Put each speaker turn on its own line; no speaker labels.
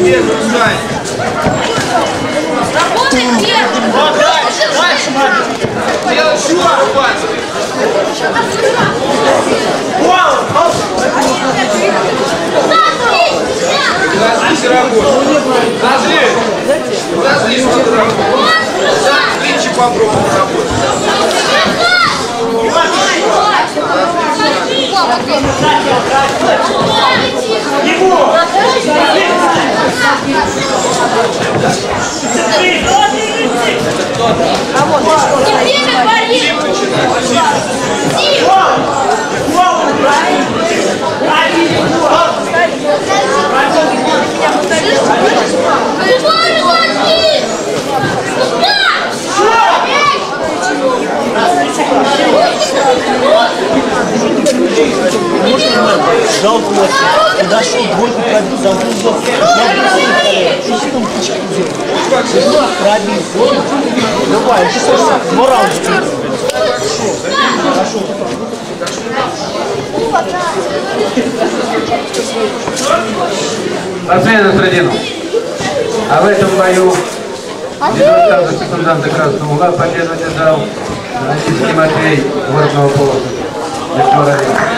себе запускай.
Работай!
Вот дальше, шуар, пальцы. Разлись и работай. Разлись. Разлись, надо работать. Да, клинчик попробуй работать.
Теперь говори! Приборы ложись!
Жал вот, подошел, двойку пробил, замкнул зов. Я что там птички делал? Пробил. Давай, ты сам два раунда.
Спортсмены Средину. А в этом бою результаты секунданта красного угла победу одержал Российский Матвей горного полоса.